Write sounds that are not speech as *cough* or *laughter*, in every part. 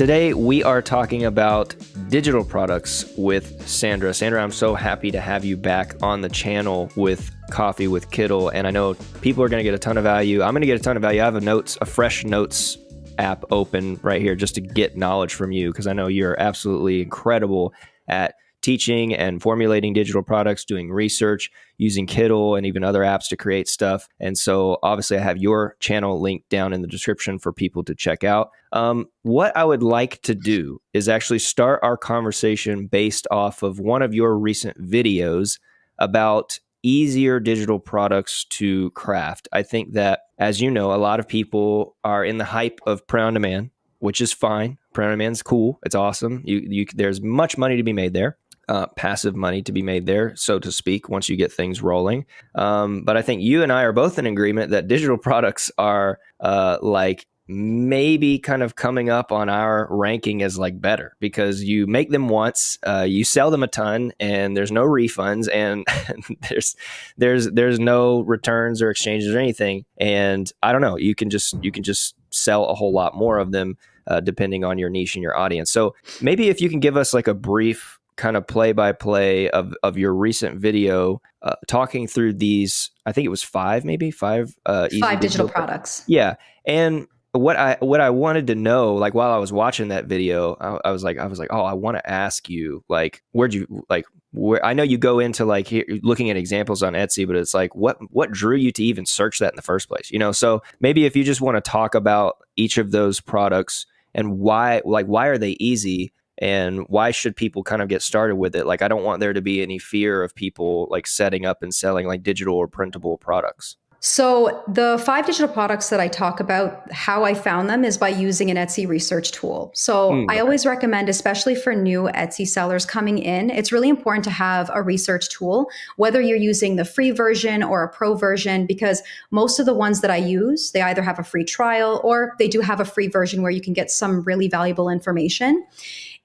Today, we are talking about digital products with Sandra. Sandra, I'm so happy to have you back on the channel with Coffee with Kittl. And I know people are going to get a ton of value. I'm going to get a ton of value. I have a notes, a fresh notes app open right here just to get knowledge from you because I know you're absolutely incredible at teaching and formulating digital products, doing research, using Kittl and even other apps to create stuff. And so, obviously, I have your channel linked down in the description for people to check out. Um, what I would like to do is actually start our conversation based off of one of your recent videos about easier digital products to craft. I think that, as you know, a lot of people are in the hype of print on demand, which is fine. Print on demand is cool. It's awesome. You, you, there's much money to be made there uh, passive money to be made there, so to speak, once you get things rolling. Um, but I think you and I are both in agreement that digital *laughs* products are uh, like maybe kind of coming up on our ranking as like better because you make them once, uh, you sell them a ton, and there's no refunds, and *laughs* there's there's there's no returns or exchanges or anything. And I don't know, you can just you can just sell a whole lot more of them. Uh, depending on your niche and your audience. So maybe if you can give us like a brief kind of play by play of of your recent video uh, talking through these i think it was five maybe five uh five digital, digital products. yeah and what i what i wanted to know like while i was watching that video i, I was like i was like oh i want to ask you like where'd you like where i know you go into like here, looking at examples on etsy but it's like what what drew you to even search that in the first place? You know so maybe if you just want to talk about each of those products and why like why are they easy and why should people kind of get started with it like i don't want there to be any fear of people like setting up and selling like digital or printable products so, the five digital products that I talk about, how I found them is by using an Etsy research tool. So, mm. I always recommend, especially for new Etsy sellers coming in, it's really important to have a research tool, whether you're using the free version or a pro version, because most of the ones that I use, they either have a free trial or they do have a free version where you can get some really valuable information.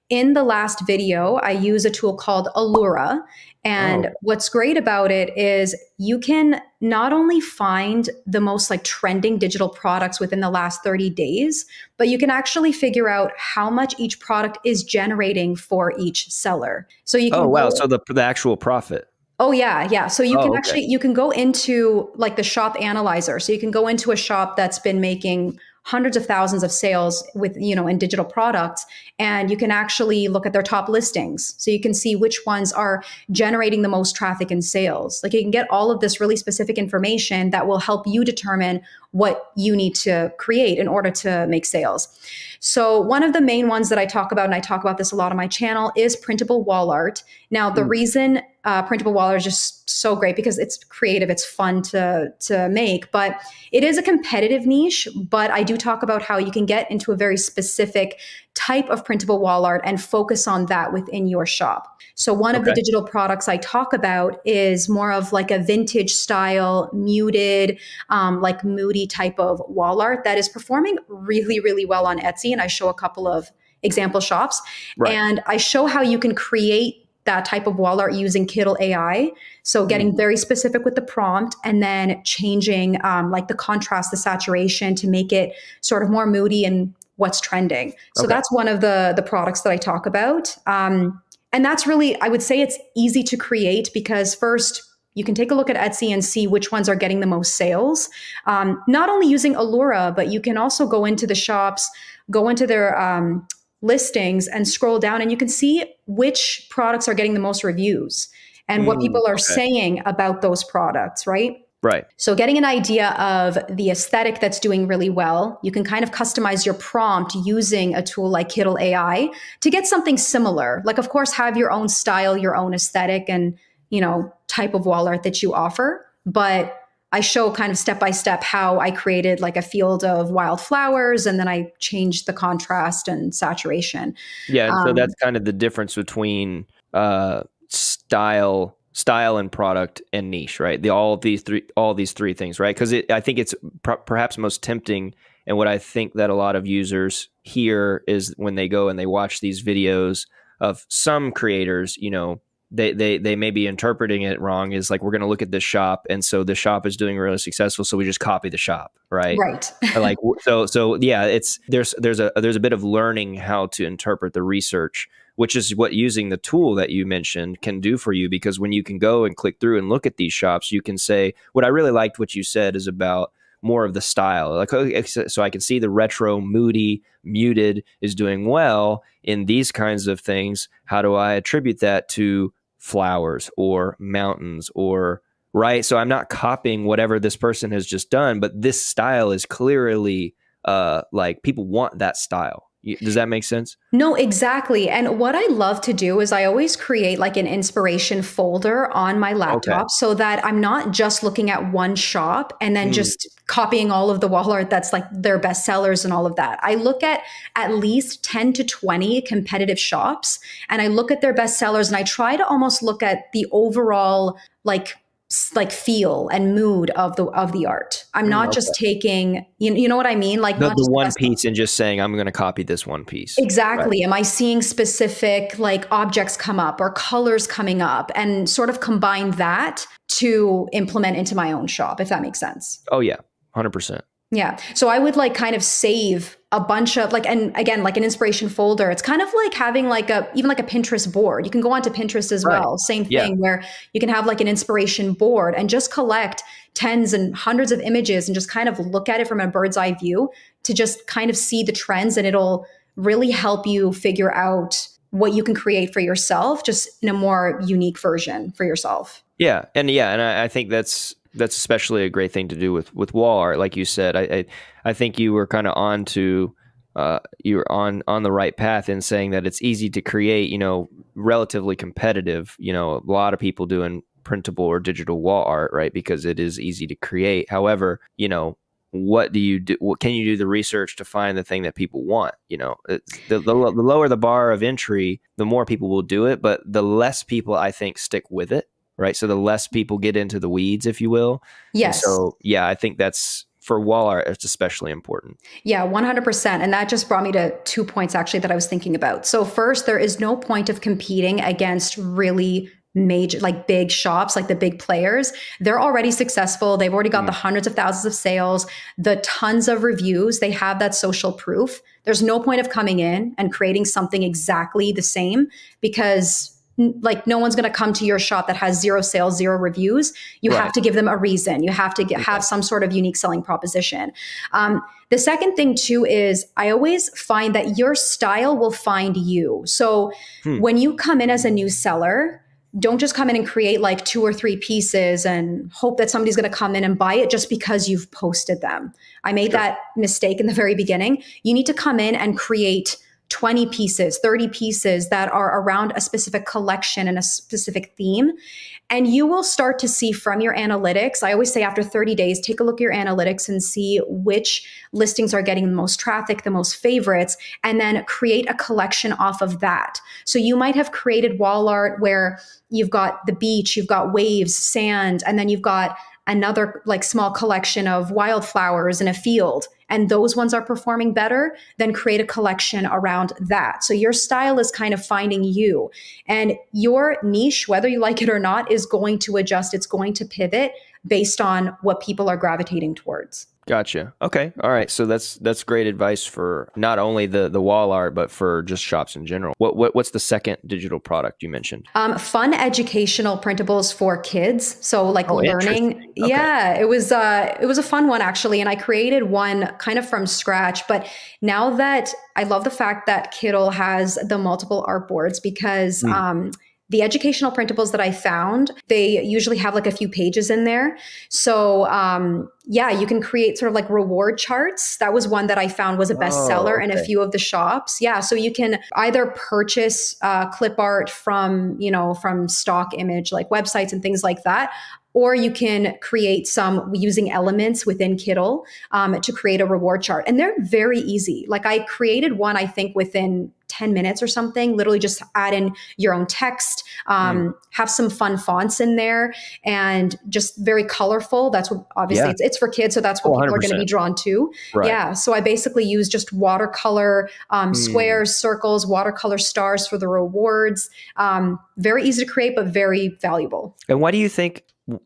In the last video, I use a tool called Alura. And oh. what's great about it is you can not only find the most like trending digital products within the last 30 days, but you can actually figure out how much each product is generating for each seller. So you can Oh wow, go, so the the actual profit. Oh yeah, yeah. So you oh, can okay. actually you can go into like the shop analyzer. So you can go into a shop that's been making hundreds of thousands of sales with you know in digital products and you can actually look at their top listings. So you can see which ones are generating the most traffic and sales. Like you can get all of this really specific information that will help you determine what you need to create in order to make sales. So one of the main ones that i talk about and i talk about this a lot on my channel is printable wall art. Now the mm. reason uh, printable wall art is just so great because it's creative, it's fun to to make, but it is a competitive niche. But I do talk about how you can get into a very specific type of printable wall art and focus on that within your shop. So one okay. of the digital products I talk about is more of like a vintage style, muted, um, like moody type of wall art that is performing really, really well on Etsy. And I show a couple of example shops, right. and I show how you can create that type of wall art using Kittl AI. So getting mm-hmm. very specific with the prompt and then changing um, like the contrast, the saturation to make it sort of more moody and what's trending. So okay. that's one of the the products that I talk about. Um, and that's really, I would say it's easy to create because first you can take a look at Etsy and see which ones are getting the most sales. Um, not only using Alura, but you can also go into the shops, go into their um, listings and scroll down and you can see which products are getting the most reviews and mm, what people are okay. saying about those products, right? Right. So, getting an idea of the aesthetic that's doing really well, you can kind of customize your prompt using a tool like Kittl AI to get something similar. Like, of course, have your own style, your own aesthetic, and you know type of wall art that you offer. But I show kind of step by step how I created like a field of wildflowers and then I changed the contrast and saturation. Yeah, um, so that's kind of the difference between uh, style style and product and niche, right? The all these three all these three things, right? Cuz I think it's perhaps most tempting and what I think that a lot of users hear is when they go and they watch these videos of some creators, you know, they they they may be interpreting it wrong is like we're going to look at the shop and so the shop is doing really successful so we just copy the shop right right like so so yeah it's there's there's a there's a bit of learning how to interpret the research which is what using the tool that you mentioned can do for you because when you can go and click through and look at these shops you can say what i really liked what you said is about more of the style. Like oh, so I can see the retro, moody, muted is doing well in these kinds of things. How do I attribute that to flowers or mountains or right? So I'm not copying whatever this person has just done, but this style is clearly uh like people want that style. Does that make sense? No, exactly. And what I love to do is I always create like an inspiration folder on my laptop okay. so that I'm not just looking at one shop and then mm. just copying all of the wall art that's like their best sellers and all of that. I look at at least 10 to 20 competitive shops and I look at their best sellers and I try to almost look at the overall like like feel and mood of the of the art. I'm not just that. taking you, you know what I mean like the, the one piece and just saying I'm going to copy this one piece. Exactly. Right. Am I seeing specific like objects come up or colors coming up and sort of combine that to implement into my own shop if that makes sense. Oh yeah. 100%. Yeah. So I would like kind of save a bunch of like and again like an inspiration folder. It's kind of like having like a even like a Pinterest board. You can go onto Pinterest as right. well. Same thing yeah. where you can have like an inspiration board and just collect tens and hundreds of images and just kind of look at it from a bird's eye view to just kind of see the trends and it'll really help you figure out what you can create for yourself just in a more unique version for yourself. Yeah. And yeah, and I, I think that's that's especially a great thing to do with with wall art, like you said. I I, I think you were kind of on to uh, you're on on the right path in saying that it's easy to create. You know, relatively competitive. You know, a lot of people doing printable or digital wall art, right? Because it is easy to create. However, you know, what do you do? What can you do the research to find the thing that people want? You know, the, the, the lower the bar of entry, the more people will do it, but the less people I think stick with it right? So the less people get into the weeds, if you will. Yes. And so yeah, I think that's for wall art, it's especially important. Yeah, 100%. And that just brought me to two points actually that I was thinking about. So, first, there is no point of competing against really major like big shops like the big players they're already successful they've already got mm. the hundreds of thousands of sales the tons of reviews they have that social proof there's no point of coming in and creating something exactly the same because like no one's going to come to your shop that has zero sales zero reviews. You right. have to give them a reason. You have to get, have some sort of unique selling proposition. Um, the second thing too is i always find that your style will find you. So hmm. when you come in as a new seller don't just come in and create like two or three pieces and hope that somebody's going to come in and buy it just because you've posted them. I made sure. that mistake in the very beginning. You need to come in and create 20 pieces, 30 pieces that are around a specific collection and a specific theme. And you will start to see from your analytics. I always say after 30 days, take a look at your analytics and see which listings are getting the most traffic, the most favorites, and then create a collection off of that. So you might have created wall art where you've got the beach, you've got waves, sand, and then you've got another like small collection of wildflowers in a field and those ones are performing better, then create a collection around that. So your style is kind of finding you. And your niche, whether you like it or not, is going to adjust. It's going to pivot based on what people are gravitating towards. Gotcha. Okay. All right. So that's that's great advice for not only the the wall art, but for just shops in general. What, what what's the second digital product you mentioned? Um, fun educational printables for kids. So like oh, learning. Okay. Yeah, it was uh it was a fun one actually, and I created one kind of from scratch. But now that I love the fact that Kittl has the multiple art boards because mm. um the educational printables that I found, they usually have like a few pages in there. So, um, yeah, you can create sort of like reward charts. That was one that I found was a bestseller oh, okay. in a few of the shops. Yeah, so you can either purchase uh, clip art from, you know, from stock image like websites and things like that, or you can create some using elements within Kittl um, to create a reward chart. And they're very easy. Like I created one, I think, within 10 minutes or something. Literally just add in your own text, um, mm. have some fun fonts in there, and just very colorful. That's what obviously yeah. it's, it's, for kids. So that's what oh, people are going to be drawn to. Right. Yeah. So I basically use just watercolor um, mm. squares, circles, watercolor stars for the rewards. Um, very easy to create, but very valuable. And why do you think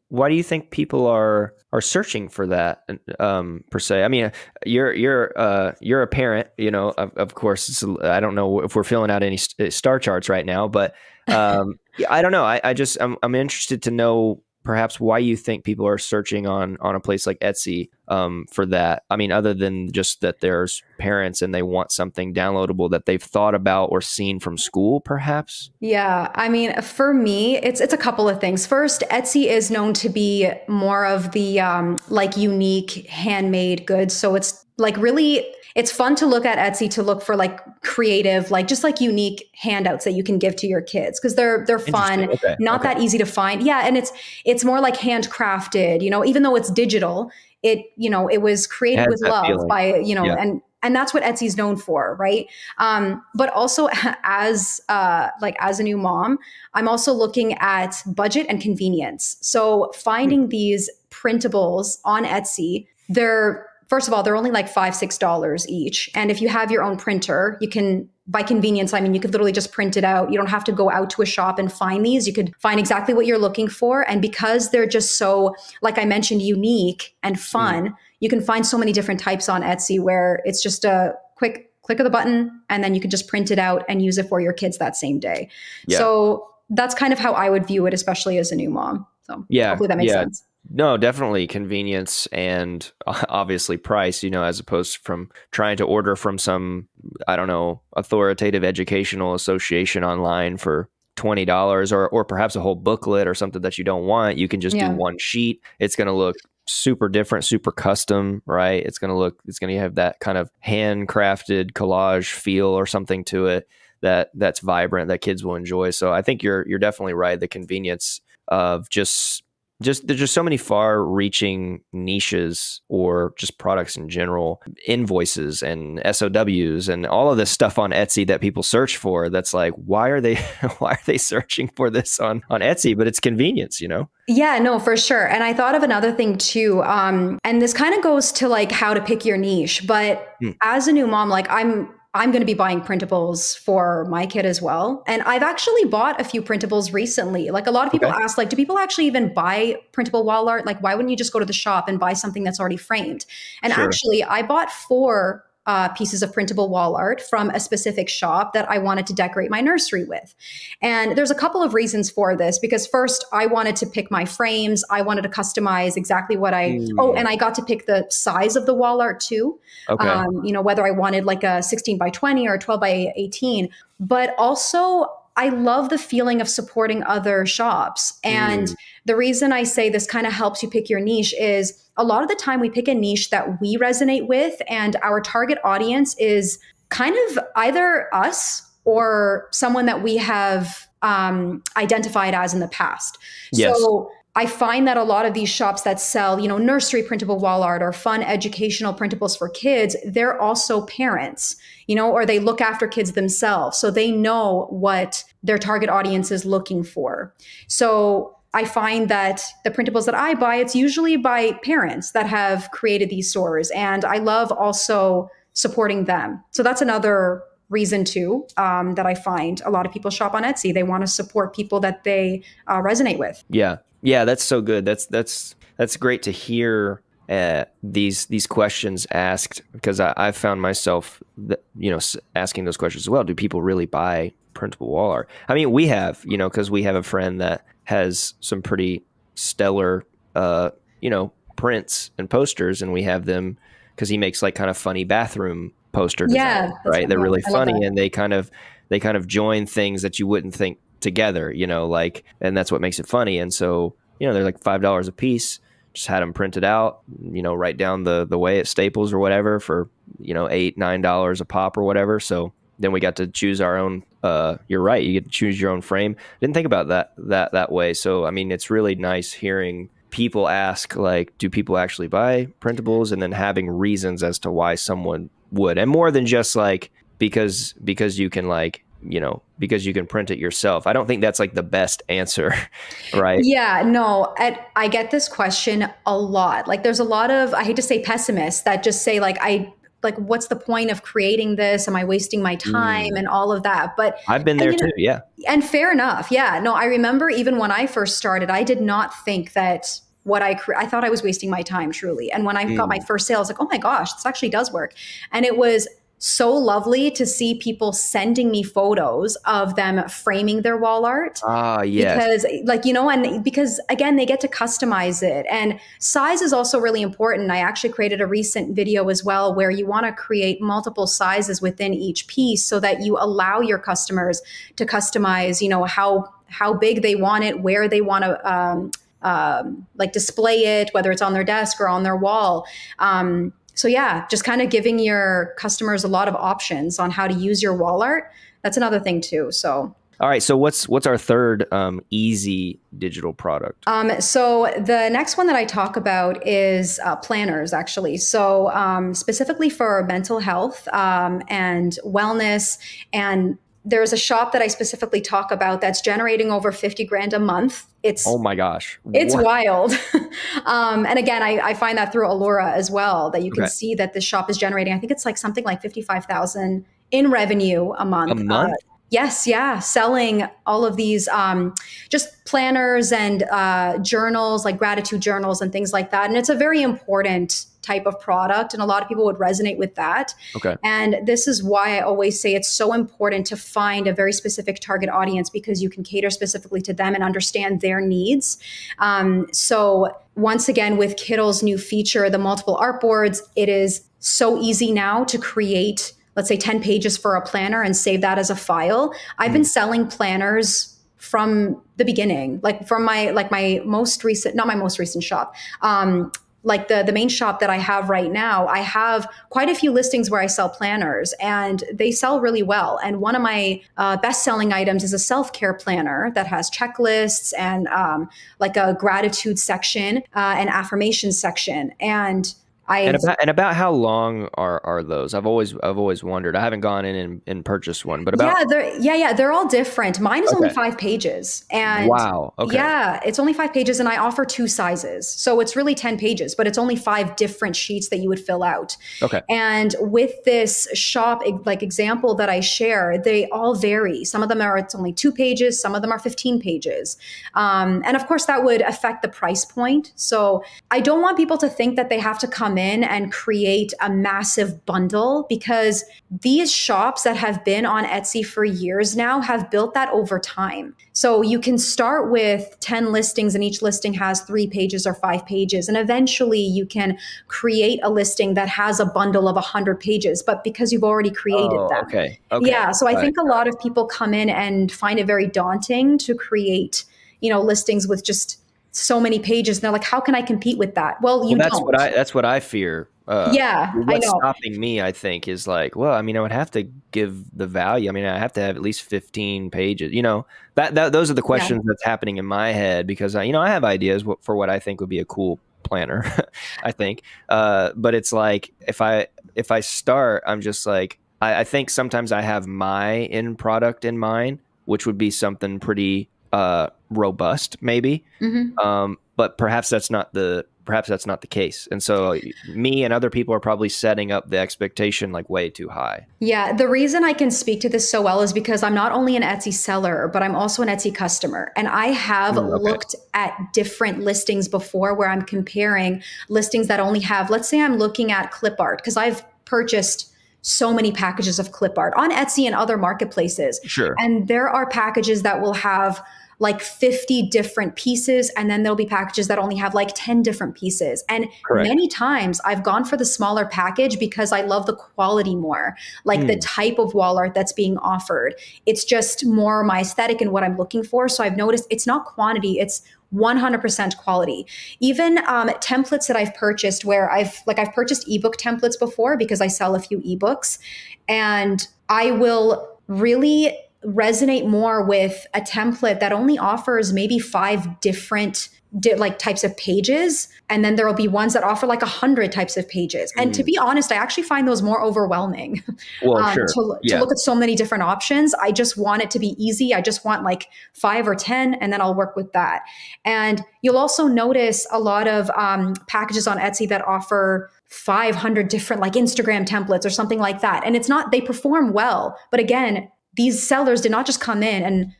why do you think people are are searching for that um, per se? I mean, you're you're uh, you're a parent, you know. Of, of course, I don't know if we're filling out any star charts right now, but um, *laughs* I don't know. I, I just I'm I'm interested to know perhaps why you think people are searching on on a place like Etsy um, for that. I mean, other than just that there's parents and they want something downloadable that they've thought about or seen from school, perhaps. Yeah, I mean, for me, it's it's a couple of things. First, Etsy is known to be more of the um, like unique handmade goods, so it's like really it's fun to look at Etsy to look for like creative, like just like unique handouts that you can give to your kids because they're they're fun, okay. not okay. that easy to find. Yeah, and it's it's more like handcrafted, you know, even though it's digital, it you know, it was created with love feeling. by, you know, yeah. and and that's what Etsy's known for, right? Um, but also *laughs* as uh, like as a new mom, I'm also looking at budget and convenience. So finding mm. these printables on Etsy, they're first of all, they're only like five, six dollars each. And if you have your own printer, you can by convenience, I mean, you could literally just print it out. You don't have to go out to a shop and find these. You could find exactly what you're looking for. And because they're just so, like I mentioned, unique and fun, mm. you can find so many different types on Etsy where it's just a quick click of the button and then you can just print it out and use it for your kids that same day. Yeah. So that's kind of how I would view it, especially as a new mom. So yeah, hopefully that makes yeah. sense. No, definitely convenience and uh, *laughs* obviously price, you know, as opposed from trying to order from some, I don't know, authoritative educational association online for $20 or, or perhaps a whole booklet or something that you don't want. You can just yeah. do one sheet. It's going to look super different, super custom, right? It's going to look, it's going to have that kind of handcrafted collage feel or something to it that that's vibrant that kids will enjoy. So I think you're, you're definitely right. The convenience of just just there's just so many far reaching niches or just products in general invoices and SOWs and all of this stuff on Etsy that people search for that's like why are they *laughs* why are they searching for this on on Etsy? But it's convenience you know? Yeah no for sure. And I thought of another thing too um and this kind of goes to like how to pick your niche but hmm. as a new mom like I'm I'm going to be buying printables for my kid as well. And I've actually bought a few printables recently. Like a lot of people okay. ask, like, do people actually even buy printable wall art? Like, why wouldn't you just go to the shop and buy something that's already framed? And sure. actually, I bought four uh, pieces of printable wall art from a specific shop that I wanted to decorate my nursery with. And there's a couple of reasons for this because first, I wanted to pick my frames, I wanted to customize exactly what I, mm. oh, and I got to pick the size of the wall art too. Okay. Um, you know, whether I wanted like a 16 by 20 or 12 by 18. But also, I love the feeling of supporting other shops. And mm. the reason I say this kind of helps you pick your niche is a lot of the time we pick a niche that we resonate with, and our target audience is kind of either us or someone that we have um, identified as in the past. Yes. So I find that a lot of these shops that sell, you know, nursery printable wall art or fun educational printables for kids, they're also parents, you know, or they look after kids themselves. So they know what their target audience is looking for. So I find that the printables that I buy, it's usually by parents that have created these stores. And I love also supporting them. So that's another reason too um, that I find a lot of people shop on Etsy. They want to support people that they uh, resonate with. Yeah, yeah, that's so good. That's that's that's great to hear uh, these these questions asked because I, have found myself, that, you know, asking those questions as well. Do people really buy printable wall art? I mean, we have, you know, because we have a friend that has some pretty stellar, uh, you know, prints and posters, and we have them because he makes like kind of funny bathroom poster design, yeah, right? They're really funny, and they kind of they kind of join things that you wouldn't think together, you know, like, and that's what makes it funny. And so, you know, they're like five dollars a piece. Just had them printed out, you know, right down the the way at Staples or whatever for you know eight nine dollars a pop or whatever. So then we got to choose our own. Uh, you're right, you get to choose your own frame. Didn't think about that that that way. So I mean, it's really nice hearing people ask like, do people actually buy printables, and then having reasons as to why someone would, and more than just like because because you can like you know because you can print it yourself i don't think that's like the best answer *laughs* right yeah no I, I get this question a lot like there's a lot of i hate to say pessimists that just say like i like what's the point of creating this am i wasting my time mm. and all of that but i've been there and, too know, yeah and fair enough yeah no i remember even when i first started i did not think that what I cre- I thought I was wasting my time truly. And when I mm. got my first sale, I was like, oh my gosh, this actually does work. And it was so lovely to see people sending me photos of them framing their wall art. Ah, yes. Because, like, you know, and because again, they get to customize it. And size is also really important. I actually created a recent video as well where you want to create multiple sizes within each piece so that you allow your customers to customize, you know, how how big they want it, where they want to um, um, like display it, whether it's on their desk or on their wall. Um, so yeah, just kind of giving your customers a lot of options on how to use your wall art. That's another thing too. So all right. So what's what's our third um, easy digital product? Um, so the next one that I talk about is uh, planners, actually. So um, specifically for mental health um, and wellness and there's a shop that I specifically talk about that's generating over 50 grand a month. It's oh my gosh, it's what? wild. *laughs* um, and again, I, I, find that through Alura as well that you can okay. see that this shop is generating. I think it's like something like 55,000 in revenue a month. A month. Uh, Yes, yeah, selling all of these um, just planners and uh, journals, like gratitude journals and things like that. And it's a very important type of product, and a lot of people would resonate with that. Okay. And this is why I always say it's so important to find a very specific target audience because you can cater specifically to them and understand their needs. Um, so once again, with Kittl's new feature, the multiple artboards, it is so easy now to create let's say 10 pages for a planner and save that as a file. I've been mm. selling planners from the beginning, like from my like my most recent, not my most recent shop. Um, like the the main shop that I have right now, I have quite a few listings where I sell planners, and they sell really well. And one of my uh, best selling items is a self care planner that has checklists and um, like a gratitude section, uh, and affirmation section, and I and about, and about how long are are those? I've always I've always wondered. I haven't gone in and, and purchased one, but about yeah, they're yeah yeah they're all different. Mine is okay. only five pages, and wow, okay, yeah, it's only five pages, and I offer two sizes, so it's really ten pages, but it's only five different sheets that you would fill out. Okay, and with this shop like example that I share, they all vary. Some of them are it's only two pages, some of them are fifteen pages, um, and of course that would affect the price point. So I don't want people to think that they have to come in and create a massive bundle because these shops that have been on Etsy for years now have built that over time. So you can start with 10 listings and each listing has three pages or five pages. And eventually you can create a listing that has a bundle of 100 pages, but because you've already created oh, that. Okay. okay. Yeah. So I think a lot of people come in and find it very daunting to create, you know, listings with just so many pages and they're like how can i compete with that well you well, that's don't. what i that's what i fear uh, yeah what's stopping me i think is like well i mean i would have to give the value i mean i have to have at least 15 pages you know that, that those are the questions yeah. that's happening in my head because I, you know i have ideas for what i think would be a cool planner *laughs* i think uh, but it's like if i if i start i'm just like I, I think sometimes i have my end product in mind which would be something pretty uh, robust, maybe. Mm-hmm. Um, but perhaps that's not the perhaps that's not the case. And so me and other people are probably setting up the expectation like way too high. Yeah, the reason I can speak to this so well is because I'm not only an Etsy seller, but I'm also an Etsy customer. And I have mm, okay. looked at different listings before where I'm comparing listings that only have let's say I'm looking at clip art because I've purchased so many packages of clip art on Etsy and other marketplaces. Sure. And there are packages that will have like 50 different pieces and then there'll be packages that only have like 10 different pieces and Correct. many times i've gone for the smaller package because i love the quality more like mm. the hmm. type of wall art that's being offered it's just more my aesthetic and what i'm looking for so i've noticed it's not quantity it's 100% quality. Even um, templates that i've purchased where i've like i've purchased ebook templates before because i sell a few ebooks and i will really resonate more with a template that only offers maybe five different did like types of pages and then there will be ones that offer like a hundred types of pages and mm. to be honest i actually find those more overwhelming well, um, sure. to, yeah. to look at so many different options i just want it to be easy i just want like five or ten and then i'll work with that and you'll also notice a lot of um, packages on etsy that offer 500 different like instagram templates or something like that and it's not they perform well but again these sellers did not just come in and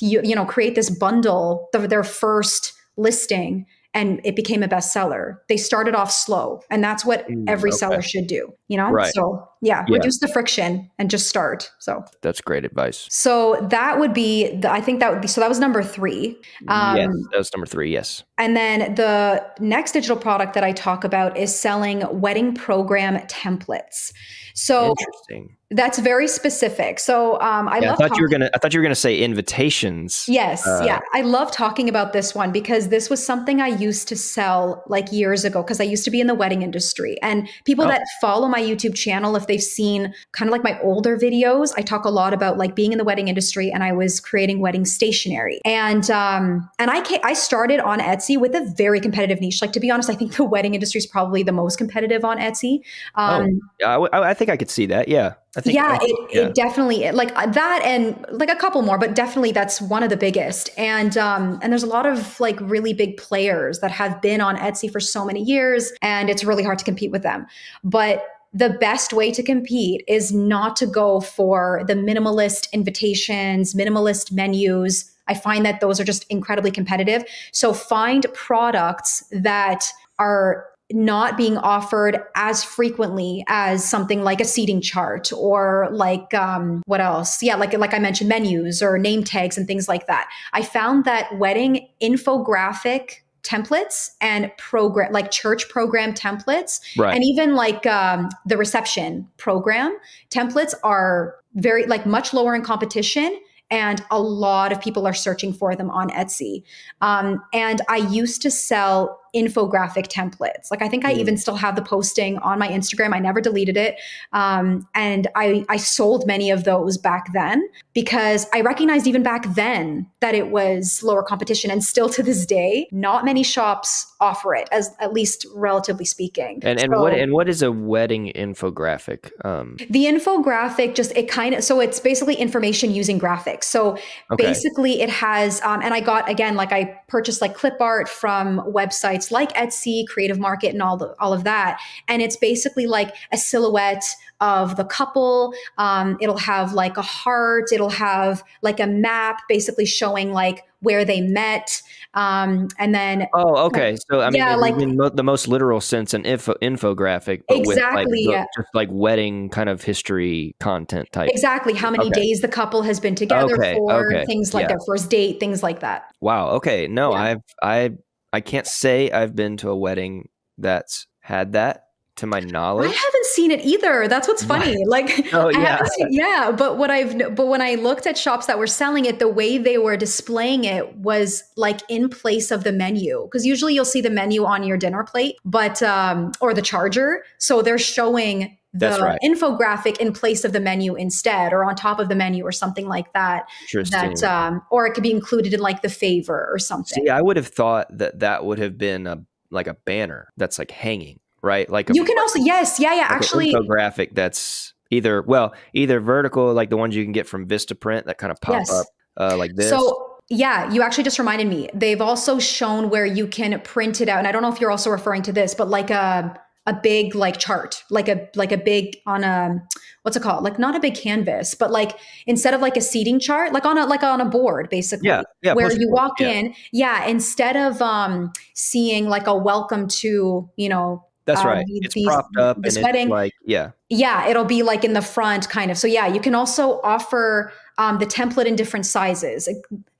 you, you know create this bundle the, their first listing and it became a bestseller. They started off slow, and that's what mm, every okay. seller should do. You know, right. so yeah, yeah, reduce the friction and just start. So that's great advice. So that would be, the, I think that would be. So that was number three. Um, yes, that was number three. Yes. And then the next digital product that I talk about is selling wedding program templates. So interesting. That's very specific. So um, I, yeah, I thought talking- you were gonna. I thought you were gonna say invitations. Yes, uh, yeah. I love talking about this one because this was something I used to sell like years ago because I used to be in the wedding industry. And people oh. that follow my YouTube channel, if they've seen kind of like my older videos, I talk a lot about like being in the wedding industry and I was creating wedding stationery. And um, and I I started on Etsy with a very competitive niche. Like to be honest, I think *laughs* the wedding industry is probably the most competitive on Etsy. Oh, um, oh, I, I think I could see that. Yeah. I think yeah, it, yeah. it definitely like uh, that and like a couple more, but definitely that's one of the biggest. And um, and there's a lot of like really big players that have been on Etsy for so many years, and it's really hard to compete with them. But the best way to compete is not to go for the minimalist invitations, minimalist menus. I find that those are just incredibly competitive. So find products that are not being offered as frequently as something like a seating chart or like um, what else yeah like like i mentioned menus or name tags and things like that i found that wedding infographic templates and program like church program templates right. and even like um, the reception program templates are very like much lower in competition and a lot of people are searching for them on Etsy. Um, and I used to sell infographic templates. Like I think I mm. even still have the posting on my Instagram. I never deleted it. Um, and I, I sold many of those back then because I recognized even back then that it was lower competition. And still to this day, not many shops offer it as at least relatively speaking. And, and so, what, and what is a wedding infographic? Um, the infographic just, it kind of, so it's basically information using graphics. So okay. basically it has, um, and I got, again, like I purchased like clip art from websites like Etsy, Creative Market, and all the, all of that. And it's basically like a silhouette of the couple. Um, it'll have like a heart. It'll have like a map, basically showing like where they met. Um, and then oh, okay. So I mean, yeah, like in the most literal sense, an info infographic, but exactly, with like, yeah. just like wedding kind of history content type. Exactly. How many okay. days the couple has been together okay, for? Okay. Things like yeah. their first date, things like that. Wow. Okay. No, yeah. I've I I can't say I've been to a wedding that's had that to my knowledge. I haven't seen it either. That's what's funny. Like, *laughs* oh yeah, seen, yeah. But what I've, but when I looked at shops that were selling it, the way they were displaying it was like in place of the menu. Because usually you'll see the menu on your dinner plate, but um, or the charger. So they're showing the right. infographic in place of the menu instead or on top of the menu or something like that that um, or it could be included in like the favor or something See, i would have thought that that would have been a like a banner that's like hanging right like a, you can also yes yeah yeah like actually infographic that's either well either vertical like the ones you can get from vistaprint that kind of pop yes. up uh, like this so yeah, you actually just reminded me. They've also shown where you can print it out. And I don't know if you're also referring to this, but like a a big like chart, like a like a big on a what's it called? Like not a big canvas, but like instead of like a seating chart, like on a like on a board, basically. Yeah, yeah. Where you walk in, yeah. Instead of um seeing like a welcome to you know that's um, right. It's these, propped up this wedding. like yeah. Yeah, it'll be like in the front kind of. So yeah, you can also offer um, the template in different sizes.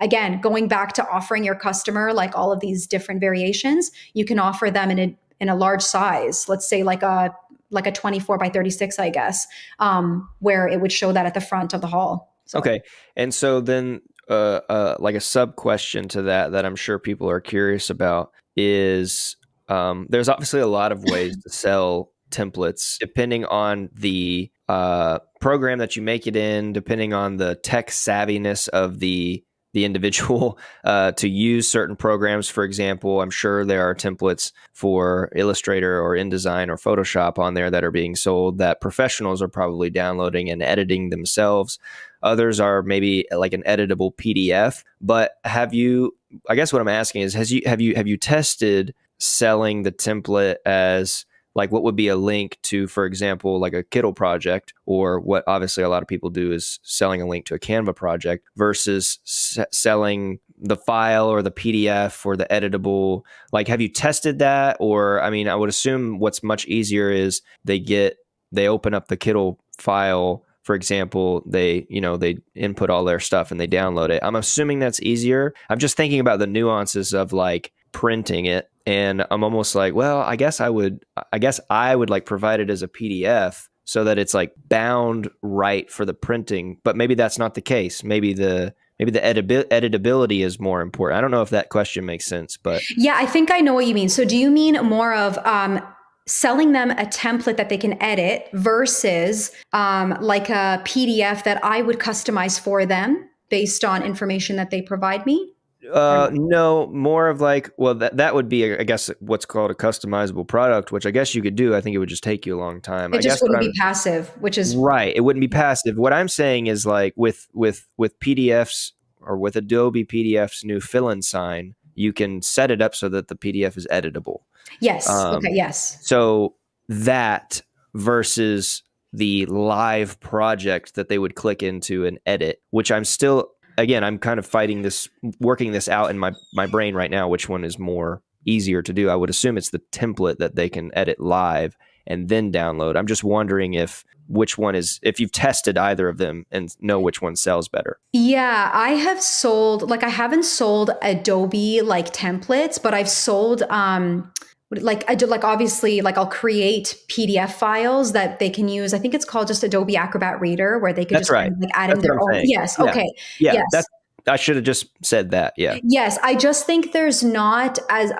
Again, going back to offering your customer like all of these different variations, you can offer them in a in a large size, let's say like a like a 24 by 36, I guess, um, where it would show that at the front of the hall. So. Okay, and so then uh, uh, like a sub question to that that I'm sure people are curious about is um, there's obviously a lot of ways to sell templates depending on the uh, program that you make it in, depending on the tech savviness of the the individual *laughs* uh, to use certain programs. For example, I'm sure there are templates for Illustrator or InDesign or Photoshop on there that are being sold that professionals are probably downloading and editing themselves. Others are maybe like an editable PDF. But have you? I guess what I'm asking is, has you have you have you tested selling the template as like what would be a link to, for example, like a Kittl project, or what obviously a lot of people do is selling a link to a Canva project versus selling the file or the PDF or the editable. Like, have you tested that? Or, I mean, I would assume what's much easier is they get, they open up the Kittl file for example, they, you know, they input all their stuff and they download it. I'm assuming that's easier. I'm just thinking about the nuances of like printing it and i'm almost like well i guess i would i guess i would like provide it as a pdf so that it's like bound right for the printing but maybe that's not the case. Maybe the maybe the edib- editability is more important. I don't know if that question makes sense but yeah i think i know what you mean. So do you mean more of um, selling them a template that they can edit versus um, like a pdf that i would customize for them based on information that they provide me uh, no, more of like, well, that that would be, I guess, what's called a customizable product, which I guess you could do. I think it would just take you a long time. It I just wouldn't be passive, which is right. It wouldn't be passive. What I'm saying is like with with with PDFs or with Adobe PDF's new fill-in sign, you can set it up so that the PDF is editable. Yes. Um, okay. Yes. So that versus the live project that they would click into and edit, which I'm still again, I'm kind of fighting this, working this out in my my brain right now. Which one is more easier to do? I would assume it's the template that they can edit live and then download. I'm just wondering if which one is if you've tested either of them and know which one sells better. Yeah, I have sold like I haven't sold Adobe like templates, but I've sold um like I do like obviously like I'll create PDF files that they can use. I think it's called just Adobe Acrobat Reader where they can that's just right. kind of like add that's in their own. Yes. Yeah. Okay. Yeah. Yes. That's I should have just said that. Yeah. Yes, I just think there's not as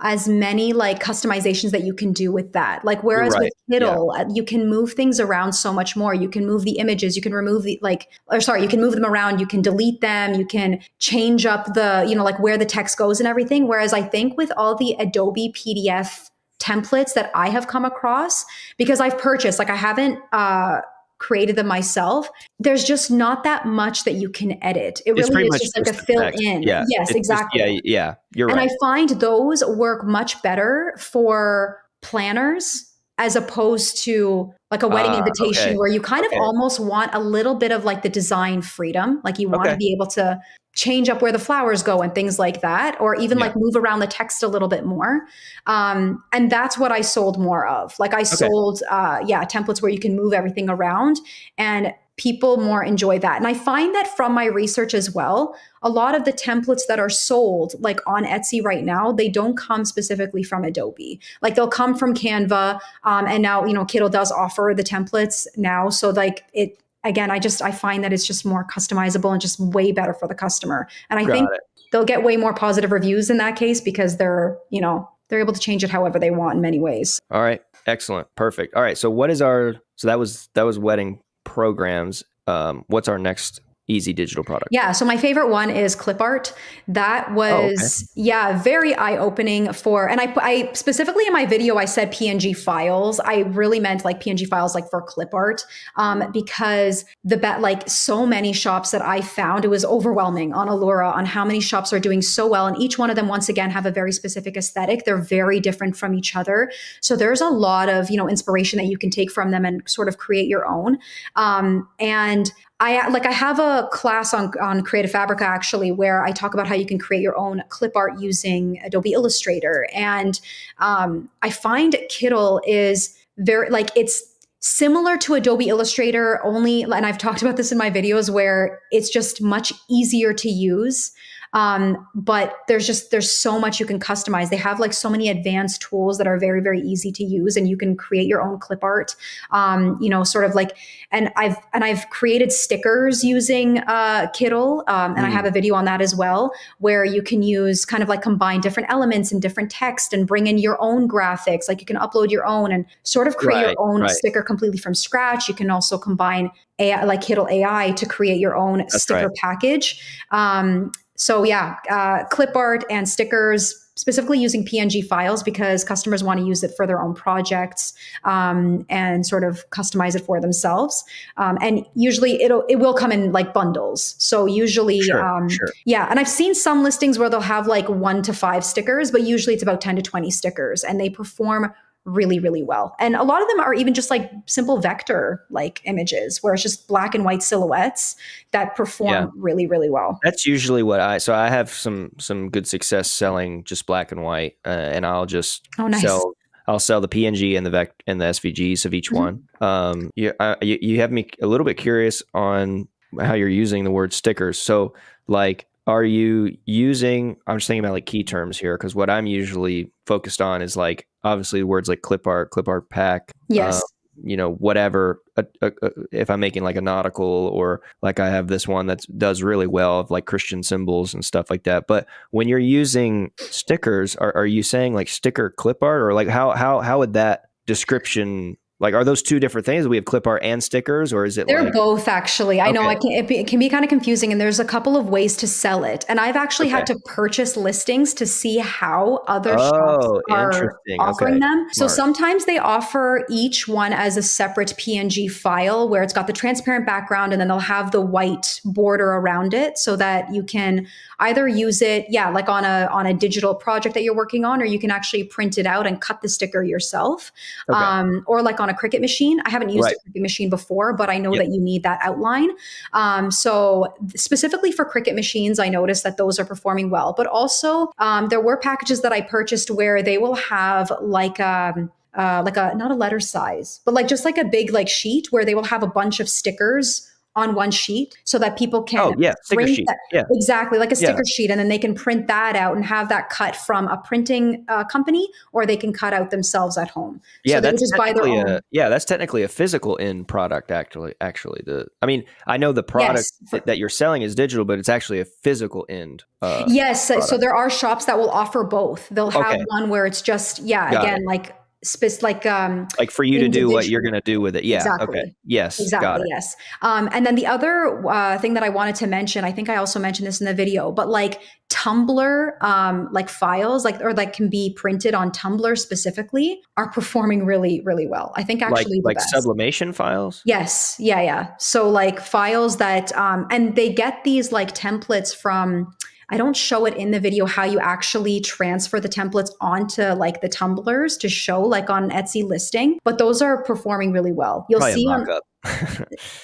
as many like customizations that you can do with that. Like whereas right. with Kittl, yeah. Uh, you can move things around so much more. You can move the images, you can remove the like or sorry, you can move them around, you can delete them, you can change up the, you know, like where the text goes and everything. Whereas I think with all the Adobe PDF templates that I have come across because I've purchased, like I haven't uh created them myself, there's just not that much that you can edit. It really is just like a fill text. in. Yeah. Yes, it's exactly. Just, yeah, yeah, you're and right. And I find those work much better for planners as opposed to like a wedding uh, invitation okay. where you kind okay. of almost want a little bit of like the design freedom. Like you want okay. to be able to change up where the flowers go and things like that, or even yeah. like move around the text a little bit more. Um, and that's what I sold more of. Like I sold, uh, yeah, templates where you can move everything around and people more enjoy that. And I find that from my research as well, a lot of the templates that are sold like on Etsy right now, they don't come specifically from Adobe. Like they'll come from Canva. Um, and now, you know, Kittl does offer the templates now. So like it, again, I just, I find that it's just more customizable and just way better for the customer. And I Got think it. they'll get way more positive reviews in that case because they're, you know, they're able to change it however they want in many ways. All right. Excellent. Perfect. All right. So what is our, so that was, that was wedding programs. Um, what's our next easy digital product? Yeah. So my favorite one is clip art. That was, oh, okay. yeah, very eye opening for, and I, I specifically in my video, I said PNG files. I really meant like PNG files, like for clip art, um, because the bet, like so many shops that I found, it was overwhelming on Alura on how many shops are doing so well. And each one of them, once again, have a very specific aesthetic. They're very different from each other. So there's a lot of, you know, inspiration that you can take from them and sort of create your own. Um, and I like I have a class on on Creative Fabrica actually where I talk about how you can create your own clip art using Adobe Illustrator, and um, I find Kittl is very like it's similar to Adobe Illustrator only, and I've talked about this in my videos where it's just much easier to use. Um, but there's just there's so much you can customize. They have like so many advanced tools that are very very easy to use, and you can create your own clip art. Um, you know, sort of like, and I've and I've created stickers using uh, Kittl, um, and mm. I have a video on that as well, where you can use kind of like combine different elements and different text and bring in your own graphics. Like you can upload your own and sort of create right, your own right. sticker completely from scratch. You can also combine AI, like Kittl AI to create your own That's sticker right. package. Um, so yeah, uh, clip art and stickers, specifically using PNG files because customers want to use it for their own projects um, and sort of customize it for themselves. Um, and usually it'll it will come in like bundles. So usually, sure, um, sure. yeah. And I've seen some listings where they'll have like one to five stickers, but usually it's about ten to twenty stickers, and they perform really really well and a lot of them are even just like simple vector like images where it's just black and white silhouettes that perform yeah. really really well that's usually what i so i have some some good success selling just black and white uh, and i'll just oh, nice. sell I'll sell the PNG and the vec and the SVGs of each mm-hmm. one. Um, you, uh, you you have me a little bit curious on how you're using the word stickers. So, like, are you using i'm just thinking about like key terms here because what i'm usually focused on is like obviously words like clip art clip art pack yes. uh, you know whatever uh, uh, uh, if i'm making like a nautical or like i have this one that does really well of like christian symbols and stuff like that. But when you're using stickers are, are you saying like sticker clip art? Or like how how how would that description like, are those two different things? We have clip art and stickers, or is it? They're like... both actually. I okay. know I can, it, it, can be kind of confusing, and there's a couple of ways to sell it. And I've actually okay. had to purchase listings to see how other oh, shops are offering okay. them. Smart. So sometimes they offer each one as a separate PNG file where it's got the transparent background, and then they'll have the white border around it, so that you can either use it, yeah, like on a on a digital project that you're working on, or you can actually print it out and cut the sticker yourself, um, or like on a Cricut machine. I haven't used right. a Cricut machine before, but I know yep. that you need that outline. Um, so specifically for Cricut machines, I noticed that those are performing well. But also, um, there were packages that I purchased where they will have like a um, uh, like a not a letter size, but like just like a big like sheet where they will have a bunch of stickers on one sheet so that people can oh yeah sticker sheet that, yeah exactly like a sticker yeah. sheet and then they can print that out and have that cut from a printing uh, company or they can cut out themselves at home yeah so that's technically a, yeah that's technically a physical end product actually actually the i mean i know the product yes. that you're selling is digital but it's actually a physical end uh, yes product. so there are shops that will offer both they'll have okay. one where it's just yeah Got again it. like space like um like for you to do what you're going to do with it. Yeah exactly. okay. Yes exactly yes. Um and then the other uh, thing that i wanted to mention i think i also mentioned this in the video but like tumbler um like files like or like can be printed on tumbler specifically are performing really really well. I think actually like, like sublimation files? Yes. Yeah yeah. So like files that um and they get these like templates from I don't show it in the video how you actually transfer the templates onto like the tumblers to show like on Etsy listing, but those are performing really well. You'll Probably see on,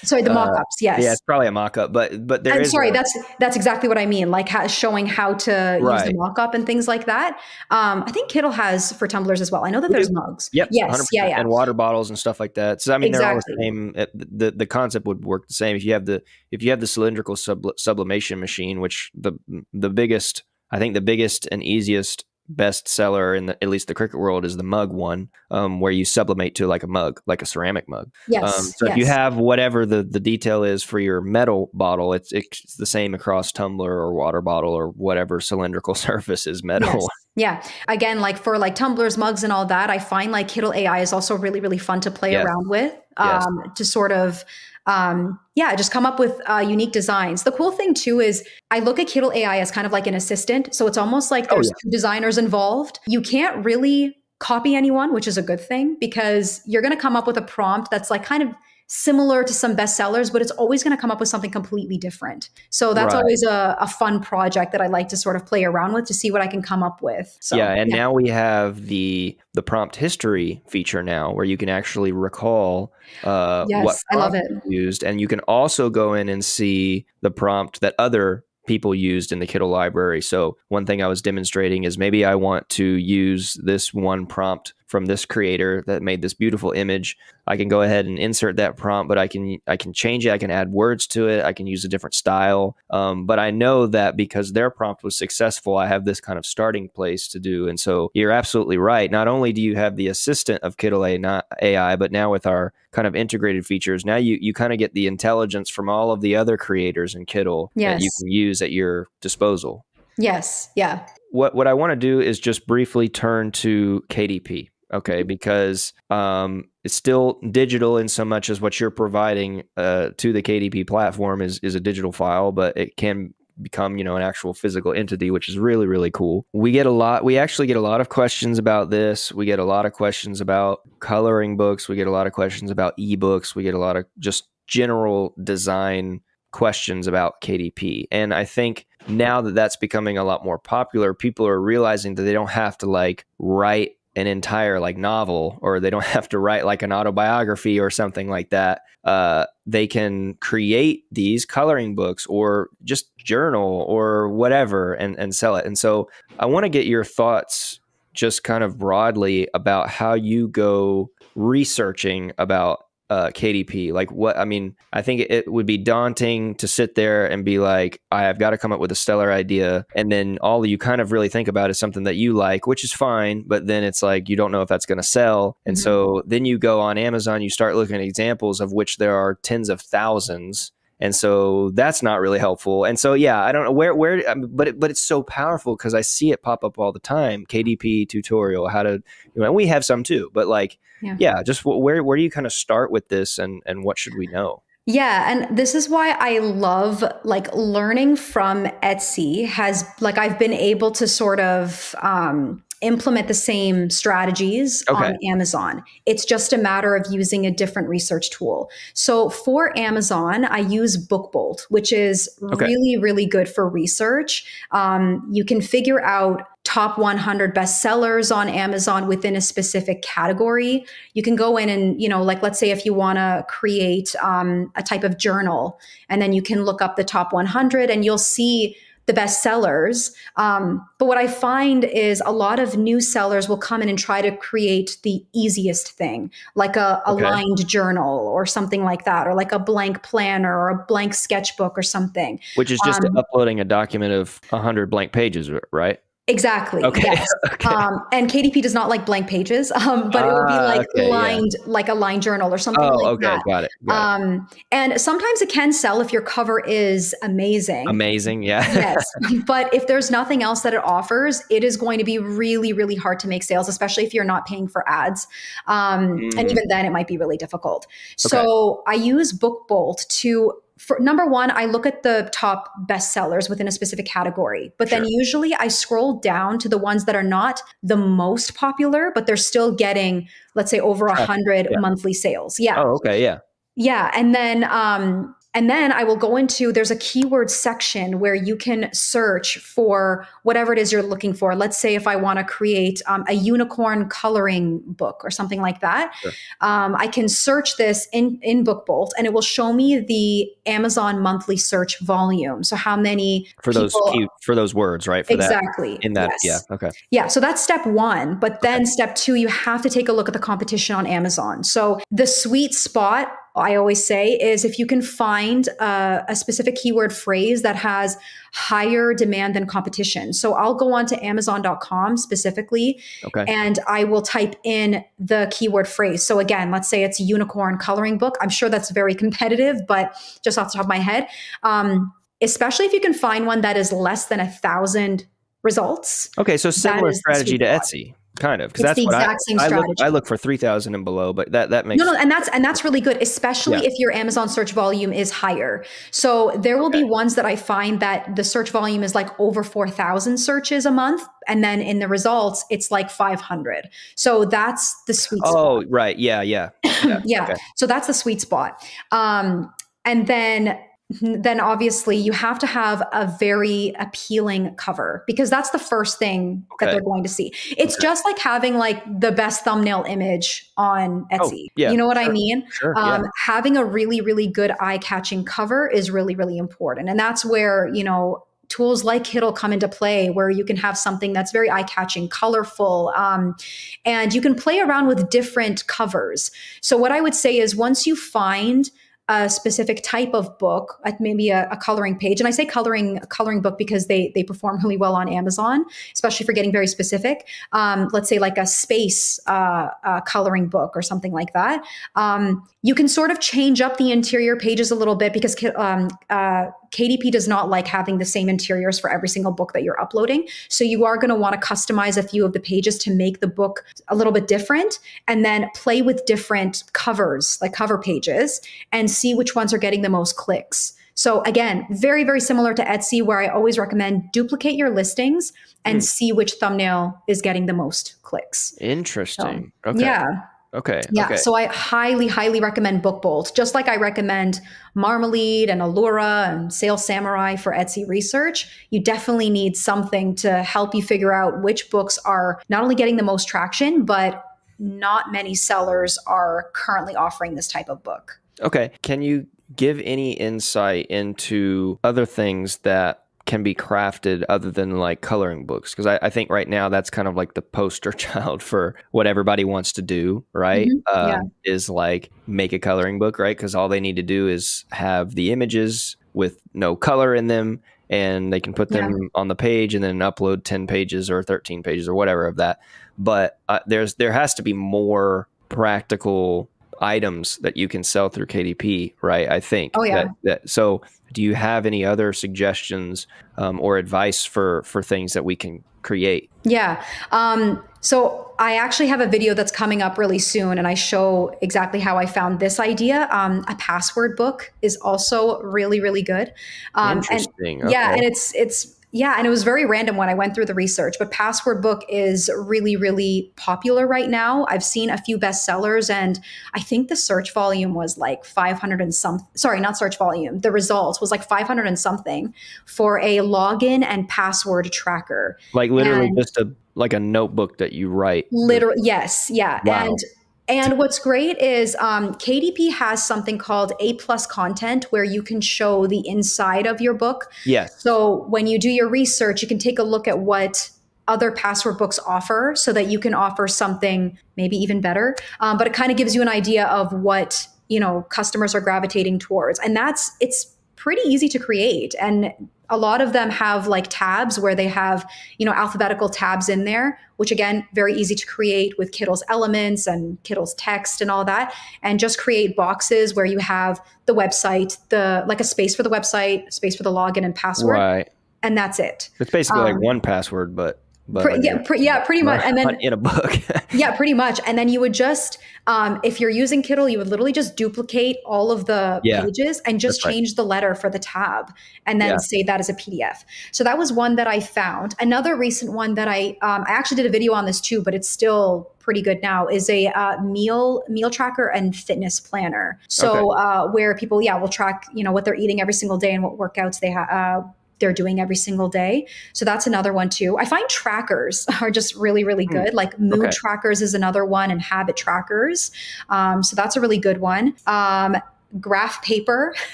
sorry, the uh, mock-ups. Yes. Yeah, it's probably a mock-up, but but there I'm sorry. A, that's that's exactly what I mean. Like showing how to right. use the mock-up and things like that. Um, I think Kittl has for tumblers as well. I know that there's mugs. Yep. Yes. 100%. Yeah. Yeah. And water bottles and stuff like that. So I mean, exactly. they're all the same. Uh, the the concept would work the same if you have the if you have the cylindrical sub- sublimation machine, which the the biggest I think the biggest and easiest best seller in the, at least the Cricut world is the mug one, um, where you sublimate to like a mug, like a ceramic mug. Yes. Um, so yes. if you have whatever the, the detail is for your metal bottle, it's it's the same across tumbler or water bottle or whatever cylindrical *laughs* surface is metal. Yes. Yeah. Again, like for like tumblers, mugs, and all that, I find like Kittl AI is also really, really fun to play yes. around with. Um, yes. to sort of um, yeah, just come up with uh, unique designs. The cool thing too is I look at Kittl AI as kind of like an assistant. So it's almost like oh, there's oh, yeah. two designers involved. You can't really copy anyone, which is a good thing because you're going to come up with a prompt that's like kind of similar to some bestsellers, but it's always going to come up with something completely different. So that's right. always a, a, fun project that I like to sort of play around with to see what I can come up with. So, yeah, and yeah. now we have the the prompt history feature now, where you can actually recall uh, yes, what I love it. used, and you can also go in and see the prompt that other people used in the Kittl library. So one thing I was demonstrating is maybe I want to use this one prompt from this creator that made this beautiful image. I can go ahead and insert that prompt, but I can I can change it. I can add words to it. I can use a different style. Um, but I know that because their prompt was successful, I have this kind of starting place to do. And so you're absolutely right. Not only do you have the assistant of Kittl AI, but now with our kind of integrated features, now you you kind of get the intelligence from all of the other creators in Kittl yes. that you can use at your disposal. Yes. Yeah. What what I want to do is just briefly turn to KDP. Okay, because um, it's still digital in so much as what you're providing uh, to the KDP platform is is a digital file, but it can become you know an actual physical entity which is really really cool. We get a lot we actually get a lot of questions about this. We get a lot of questions about coloring books. We get a lot of questions about ebooks. We get a lot of just general design questions about kdp and i think now that that's becoming a lot more popular, people are realizing that they don't have to like write an entire like novel or they don't *laughs* have to write like an autobiography or something like that. Uh, they can create these coloring books or just journal or whatever and, and sell it. And so I want to get your thoughts just kind of broadly about how you go researching about uh, KDP? Like, what? I mean, I think it would be daunting to sit there and be like, I've got to come up with a stellar idea, and then all you kind of really think about is something that you like, which is fine, but then it's like you don't know if that's going to sell, and mm-hmm. so then you go on Amazon, you start looking at examples of which there are tens of thousands. And so that's not really helpful. And so, yeah, I don't know where, where, um, but, it, but it's so powerful because I see it pop up all the time. KDP tutorial, how to, you know, and we have some too, but like, yeah, yeah just where where do you kind of start with this and and what should we know yeah, and this is why I love like learning from Etsy has like I've been able to sort of um implement the same strategies okay. on Amazon. It's just a matter of using a different research tool. So for Amazon, I use BookBolt, which is okay. really, really good for research. Um, you can figure out top 100 bestsellers on Amazon within a specific category. You can go in and, you know, like let's say if you want to create um, a type of journal, and then you can look up the top 100 and you'll see the best sellers. Um, but what I find is a lot of new sellers will come in and try to create the easiest thing, like a, a okay. lined journal or something like that, or like a blank planner or a blank sketchbook or something. Which is just um, uploading a document of 100 blank pages, right? Exactly. Okay. Yes. *laughs* okay. Um, and KDP does not like blank pages, um, but it would be ah, like okay, lined, yeah. like a lined journal or something oh, like okay. that. Got it. Got um, it. And sometimes it can sell if your cover is amazing. Amazing. Yeah. yes. *laughs* But if there's nothing else that it offers, it is going to be really, really hard to make sales, especially if you're not paying for ads. Um, mm. And even then, it might be really difficult. So I use BookBolt to for number one, I look at the top bestsellers within a specific category, but sure. then usually I scroll down to the ones that are not the most popular, but they're still getting, let's say, over a hundred yeah. monthly sales. Yeah. Oh, okay. Yeah. Yeah. And then um, and then I will go into there's a keyword section where you can search for whatever it is you're looking for. Let's say if I want to create um, a unicorn coloring book or something like that, sure. um, I can search this in in BookBolt and it will show me the Amazon monthly search volume. So how many for those key, for those words, right? For exactly that, in that, yes. yeah, okay, yeah. So that's step one. But then okay. step two, you have to take a look at the competition on Amazon. So the sweet spot I always say is if you can find a, a, specific keyword phrase that has higher demand than competition. So I'll go on to Amazon.com specifically okay. and I will type in the keyword phrase. So again, let's say it's unicorn coloring book. I'm sure that's very competitive, but just off the top of my head, um, especially if you can find one that is less than a thousand results. Okay, so similar strategy to Etsy kind of because that's the exact I, same strategy. I look, I look for 3000 and below but that that makes no no and that's and that's really good especially yeah. if your amazon search volume is higher so there will okay. be ones that i find that the search volume is like over 4000 searches a month and then in the results it's like 500 so that's the sweet oh, spot oh right yeah yeah yeah, *coughs* yeah. Okay. so that's the sweet spot um and then then obviously you have to have a very appealing cover because that's the first thing okay. that they're going to see. It's okay. just like having like the best thumbnail image on Etsy. Oh, yeah, you know what sure, I mean? Sure, um, yeah. Having a really, really good eye catching cover is really, really important. And that's where, you know, tools like Kittl come into play where you can have something that's very eye catching, colorful, um, and you can play around with different covers. So, what I would say is once you find a specific type of book, maybe a, a, coloring page. And I say coloring coloring book because they they perform really well on Amazon, especially for getting very specific. Um, let's say like a space uh, uh, coloring book or something like that. Um, you can sort of change up the interior pages a little bit because um, uh, KDP does not like having the same interiors for every single book that you're uploading. So you are going to want to customize a few of the pages to make the book a little bit different and then play with different covers, like cover pages, and see which ones are getting the most clicks. So again, very, very similar to Etsy, where I always recommend duplicate your listings and mm. see which thumbnail is getting the most clicks. Interesting. So, okay. Yeah. Okay. Yeah. Okay. So I highly, highly recommend BookBolt, just like I recommend Marmalead and Alura and Sale Samurai for Etsy research. You definitely need something to help you figure out which books are not only getting the most traction, but not many sellers are currently offering this type of book. Okay. Can you give any insight into other things that can be crafted other than like coloring books because I, I, think right now that's kind of like the poster *laughs* child for what everybody wants to do right mm-hmm. uh, yeah. is like make a coloring book right because all they need to do is have the images with no color in them and they can put them yeah. on the page and then upload 10 pages or 13 pages or whatever of that but uh, there's there has to be more practical items that you can sell through KDP, right? I think. Oh yeah. That, that, so, do you have any other suggestions um, or advice for for things that we can create? Yeah. Um, so I actually have a video that's coming up really soon, and I show exactly how I found this idea. Um, a password book is also really, really good. Um, Interesting. And, okay. Yeah, and it's it's yeah, and it was very random when I went through the research, but Password Book is really, really popular right now. I've seen a few bestsellers, and I think the search volume was like 500 and some, sorry, not search volume, the results was like 500 and something for a login and password tracker. Like literally and just a like a notebook that you write. Literally, yes, yeah. Wow. And and what's great is um, KDP has something called A plus content where you can show the inside of your book. Yes. So when you do your research, you can take a look at what other password books offer so that you can offer something maybe even better. Um, but it kind of gives you an idea of what you know customers are gravitating towards, and that's it's pretty easy to create and a lot of them have like tabs where they have you know alphabetical tabs in there which again very easy to create with kittl's elements and kittl's text and all that. And just create boxes where you have the website the like a space for the website space for the login and password. Right. And that's it. It's basically um, like one password but but pre- yeah, pre- yeah, pretty much. *laughs* And then in a book. *laughs* yeah, pretty much. And then you would just, um, if you're using Kittl, you would literally just duplicate all of the yeah, pages and just change right. the letter for the tab, and then yeah. save that as a PDF. So that was one that I found. Another recent one that I, um, I actually did a video on this too, but it's still pretty good now is a uh, meal meal tracker and fitness planner so okay. uh, where people yeah will track you know what they're eating every single day and what workouts they have uh, they're doing every single day. So that's another one too. I find trackers *laughs* are just really, really hmm. good. Mm. Like mood okay. trackers is another one and habit trackers. Um, so that's a really good one. Um, graph paper *laughs*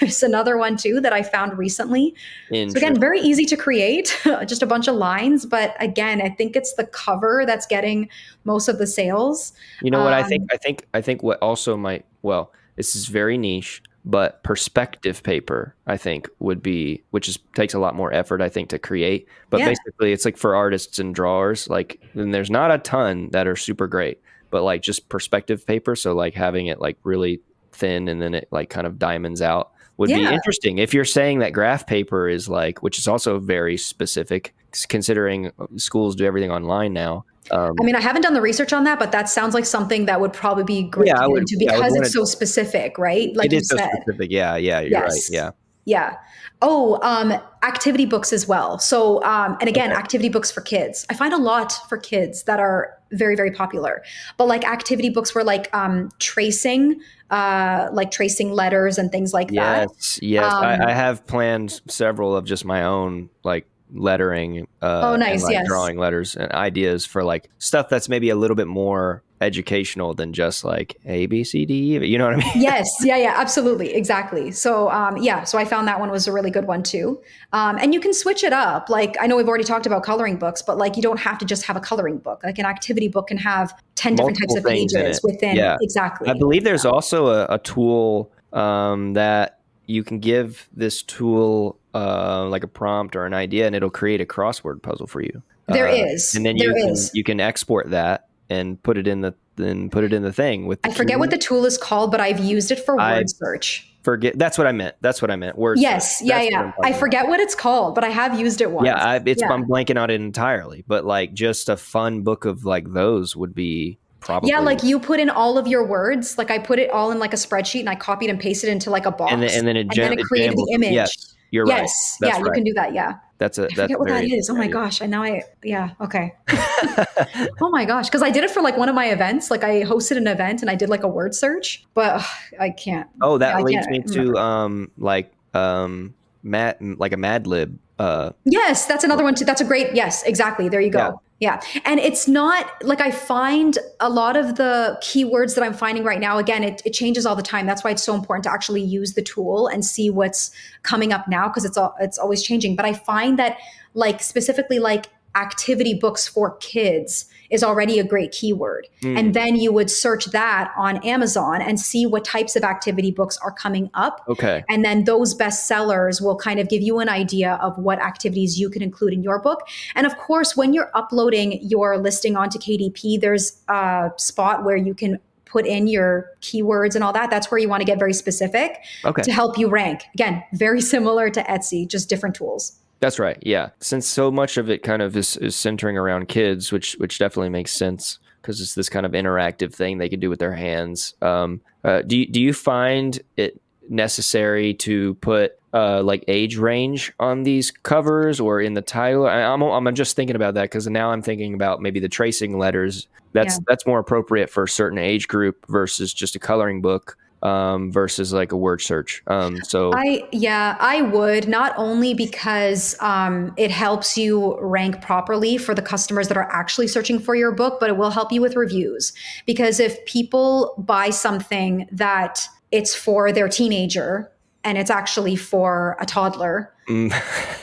is another one too that I found recently. So again, very easy to create, *laughs* just a bunch of lines. But again, I think it's the cover that's getting most of the sales. You know what um, I think? I think I think what also might well, this is very niche but perspective paper i think would be which is takes a lot more effort i think to create but yeah. basically it's like for artists and drawers like and there's not a ton that are super great but like just perspective paper so like having it like really thin and then it like kind of diamonds out would yeah. be interesting if you're saying that graph paper is like which is also very specific considering schools do everything online now um, I mean, I haven't done the research on that, but that sounds like something that would probably be great yeah, to would, into because yeah, it's so specific, right? Like it is so said. specific. Yeah, yeah, you're yes. right. Yeah. Yeah. Oh, um, activity books as well. So, um, and again, okay. activity books for kids. I find a lot for kids that are very, very popular. But like activity books were like um, tracing, uh, like tracing letters and things like yes, that. Yes, yes. Um, I, I have planned several of just my own like lettering. Uh, oh, nice. And, like, yes. Drawing letters and ideas for like stuff that's maybe a little bit more educational than just like A, B, C, D. You know what I mean? yes. *laughs* Yeah. Yeah. Absolutely. Exactly. So, um, yeah. So I found that one was a really good one too. Um, and you can switch it up. Like I know we've already talked about coloring books, but like you don't have to just have a coloring book. Like an activity book can have ten Multiple different types of pages within. Yeah. Exactly. I believe there's also a, a tool um, that you can give this tool uh, like a prompt or an idea, and it'll create a crossword puzzle for you. There uh, is, and then you can, is. you can export that and put it in the then put it in the thing with. The I forget tool. what the tool is called, but I've used it for word I search. Forget that's what I meant. That's what I meant. Word. Yes, search. yeah, yeah. I forget about. what it's called, but I have used it once. Yeah, I, it's yeah. I'm blanking on it entirely. But like, just a fun book of like those would be Probably. Yeah, like you put in all of your words. Like I put it all in like a spreadsheet and I copied and pasted into like a box. And then, and then it, and then it created the image. Yes, you're yes, right. Yeah, right. you can do that. Yeah. That's a. I that's forget what that is. Oh my gosh! And now I yeah okay. *laughs* *laughs* oh my gosh! Because I did it for like one of my events. Like I hosted an event and I did like a word search, but ugh, I can't. Oh, that yeah, leads me to um like um Matt like a Mad Lib. Uh, yes, that's another one too. That's a great. Yes, exactly. There you go. Yeah. And it's not like I find a lot of the keywords that I'm finding right now, again, it, it changes all the time. That's why it's so important to actually use the tool and see what's coming up now because it's all, it's always changing. But I find that like specifically like activity books for kids is already a great keyword. Mm. And then you would search that on Amazon and see what types of activity books are coming up. Okay. And then those bestsellers will kind of give you an idea of what activities you can include in your book. And of course, when you're uploading your listing onto KDP, there's a spot where you can put in your keywords and all that. That's where you want to get very specific okay. to help you rank. Again, very similar to Etsy, just different tools. That's right. Yeah. Since so much of it kind of is, is centering around kids, which which definitely makes sense because it's this kind of interactive thing they can do with their hands. Um, uh, do you, do you find it necessary to put uh, like age range on these covers or in the title? I, am I'm, I'm just thinking about that because now I'm thinking about maybe the tracing letters. That's yeah. that's more appropriate for a certain age group versus just a coloring book um, versus like a word search. Um, so I yeah I would not only because um, it helps you rank properly for the customers that are actually searching for your book, but it will help you with reviews because if people buy something that it's for their teenager and it's actually for a toddler. Mm.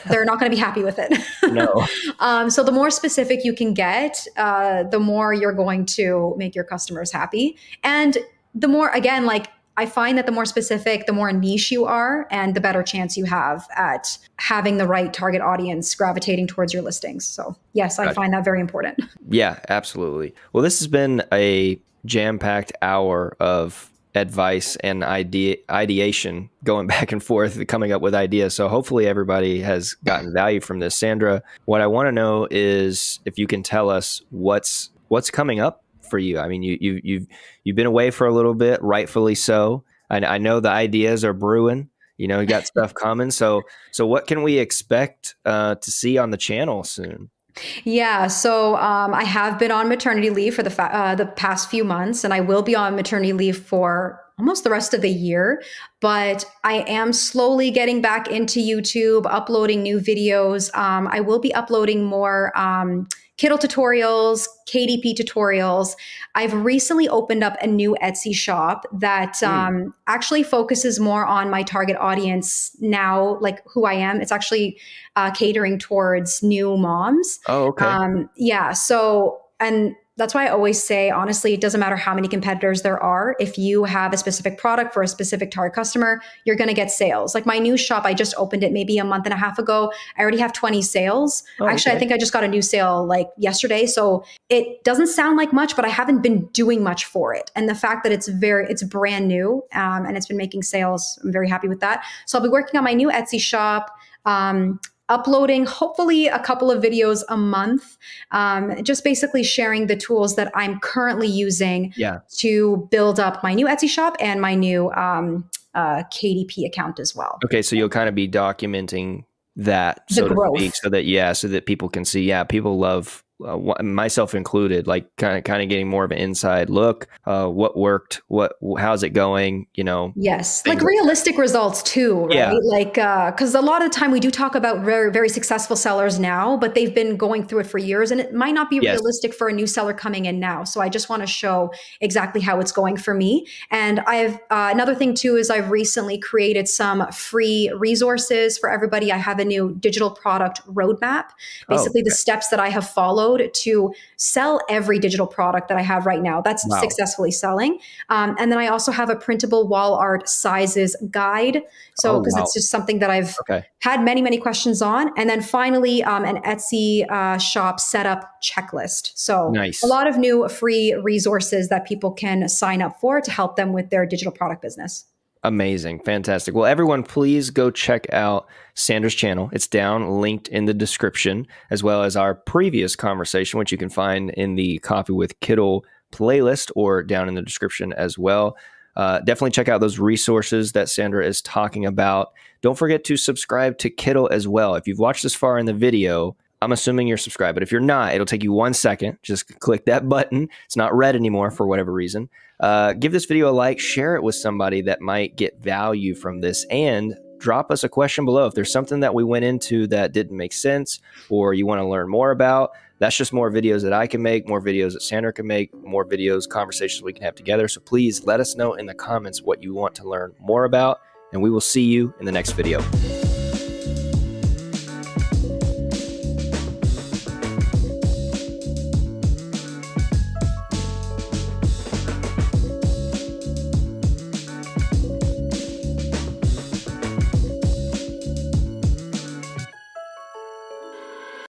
*laughs* they're not going to be happy with it. no. *laughs* um, so the more specific you can get, uh, the more you're going to make your customers happy, and the more again, like I find that the more specific, the more niche you are, and the better chance you have at having the right target audience gravitating towards your listings. So, yes, I find that very important. Yeah, absolutely. Well, this has been a jam packed hour of advice and idea ideation going *laughs* back and forth coming up with ideas so hopefully everybody has gotten value from this sandra what i want to know is if you can tell us what's what's coming up for you? I mean, you you you've you've been away for a little bit, rightfully so. I, I know the ideas are brewing. You know, you got *laughs* stuff coming. So so what can we expect uh, to see on the channel soon? Yeah, so um, I have been on maternity leave for the fa- uh, the past few months, and I will be on maternity leave for almost the rest of the year. But I am slowly getting back into YouTube, uploading new videos. Um, I will be uploading more. Um, Kittl tutorials, KDP tutorials. I've recently opened up a new Etsy shop that mm. um, actually focuses more on my target audience now, like who I am. It's actually uh, catering towards new moms. Oh, okay. Um, yeah. So, and that's why I always say, honestly, it doesn't matter how many competitors there are. If you have a specific product for a specific target customer, you're going to get sales. Like my new shop, I just opened it maybe a month and a half ago. I already have 20 sales. Oh, Actually, okay. I think I just got a new sale like yesterday. So it doesn't sound like much, but I haven't been doing much for it. And the fact that it's very, it's brand new um, and it's been making sales, I'm very happy with that. So I'll be working on my new Etsy shop. Um, uploading hopefully a couple of videos a month, um, just basically sharing the tools that I'm currently using yeah. to build up my new Etsy shop and my new um, uh, KDP account as well. Okay, so you'll kind of be documenting that the so growth. Speak, so that yeah, so that people can see. Yeah, people love uh, myself included, like kind of kind of getting more of an inside look. Uh, what worked? What how's it going? You know. Yes, like realistic results too, right? Yeah. Like because uh, a lot of the time we do talk about very very successful sellers now, but they've been going through it for years, and it might not be yes. realistic for a new seller coming in now. So I just want to show exactly how it's going for me. And I've uh, another thing too is I've recently created some free resources for everybody. I have a new digital product roadmap, oh, basically oh, okay. the steps that I have followed to sell every digital product that I have right now. That's wow. successfully selling. Um, and then I also have a printable wall art sizes guide. So, because oh, wow. it's just something that I've okay. had many, many questions on. And then finally, um, an Etsy uh, shop setup checklist. So, nice. a lot of new free resources that people can sign up for to help them with their digital product business. Amazing. Fantastic. Well, everyone, please go check out Sandra's channel. It's down linked in the description, as well as our previous conversation, which you can find in the Coffee with Kittl playlist or down in the description as well. Uh, definitely check out those resources that Sandra is talking about. Don't forget to subscribe to Kittl as well. If you've watched this far in the video, I'm assuming you're subscribed, but if you're not, it'll take you one second. Just click that *laughs* button. It's not red anymore for whatever reason. Uh, give this video a like, share it with somebody that might get value from this, and drop us a question below. If there's something that we went into that didn't make sense or you want to learn more about, that's just more videos that I can make, more videos that Sandra can make, more videos, conversations we can have together. So please let us know in the comments what you want to learn more about, and we will see you in the next video.